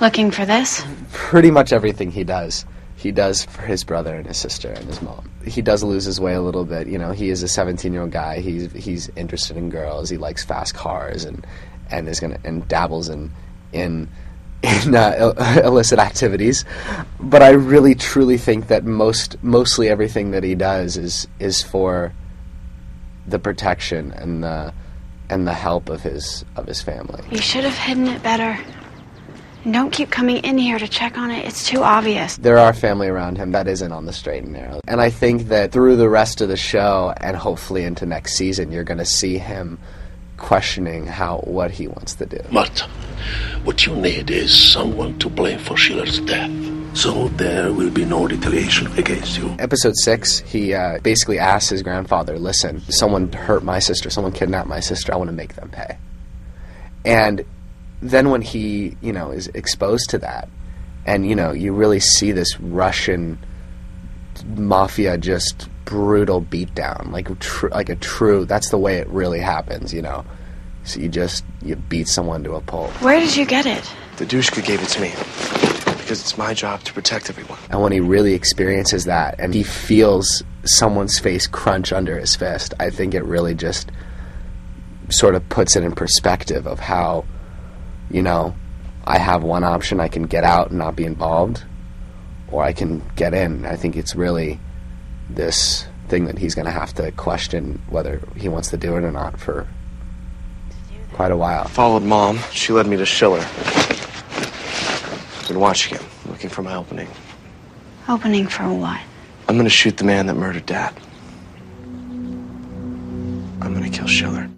Looking for this? pretty much everything he does, he does for his brother and his sister and his mom. He does lose his way a little bit. You know, he is a 17 year old guy. He's he's interested in girls. He likes fast cars and and is gonna and dabbles in in in uh, ill- illicit activities. But I really truly think that most mostly everything that he does is is for the protection and the and the help of his of his family. You should have hidden it better. And don't keep coming in here to check on it. It's too obvious. there are family around him that isn't on the straight and narrow. And I think that through the rest of the show and hopefully into next season, you're going to see him questioning how what he wants to do. Marta, what you need is someone to blame for Schiller's death. So there will be no retaliation against you. Episode six, he uh, basically asks his grandfather, "Listen, someone hurt my sister. Someone kidnapped my sister. I want to make them pay." And then when he, you know, is exposed to that, and you know, you really see this Russian mafia just brutal beatdown, like tr- like a true. That's the way it really happens, you know. So you just you beat someone to a pulp. Where did you get it? Dedushka gave it to me because it's my job to protect everyone. And when he really experiences that and he feels someone's face crunch under his fist, I think it really just sort of puts it in perspective of how, you know, I have one option I can get out and not be involved, or I can get in. I think it's really this thing that he's going to have to question whether he wants to do it or not for quite a while. Followed mom. She led me to Schiller. Been watching him, looking for my opening. Opening for what? I'm gonna shoot the man that murdered dad. I'm gonna kill Schiller.